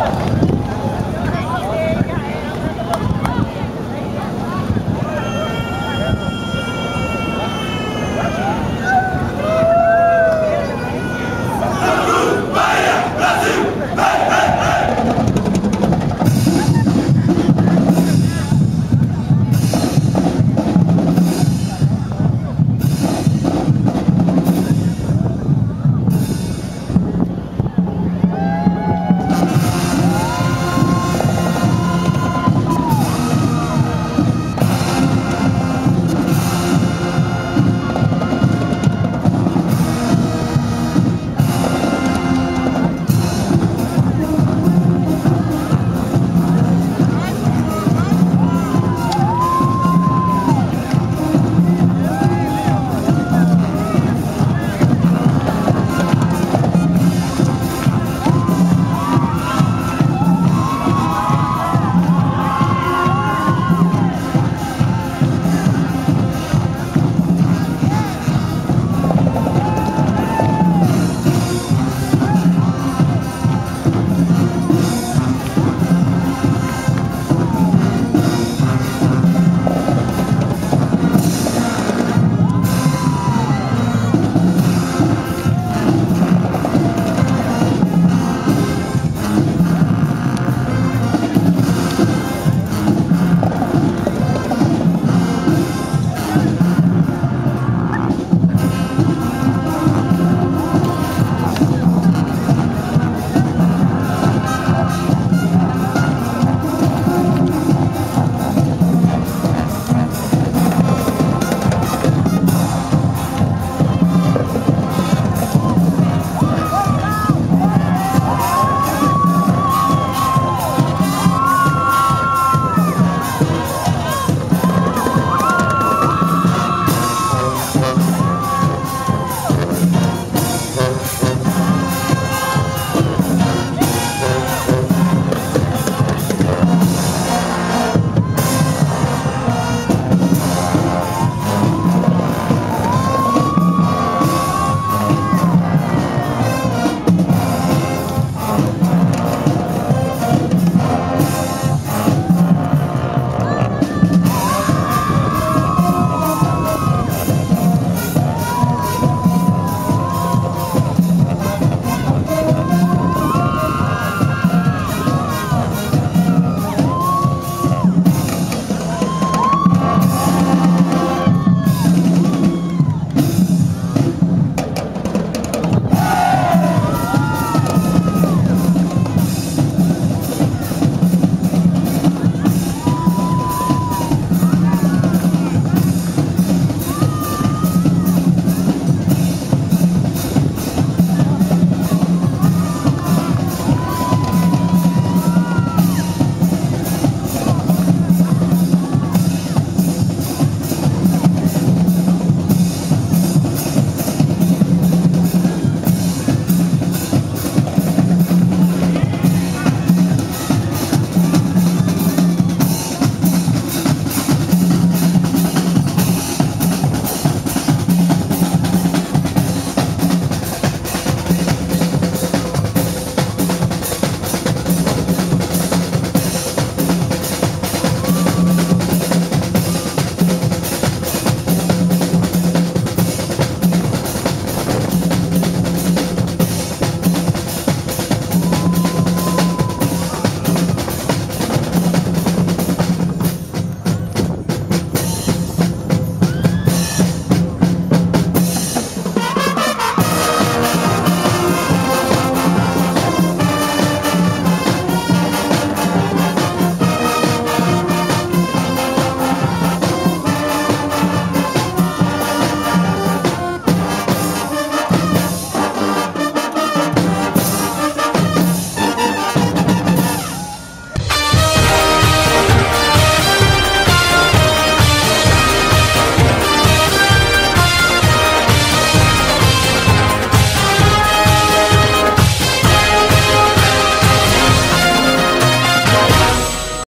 Oh!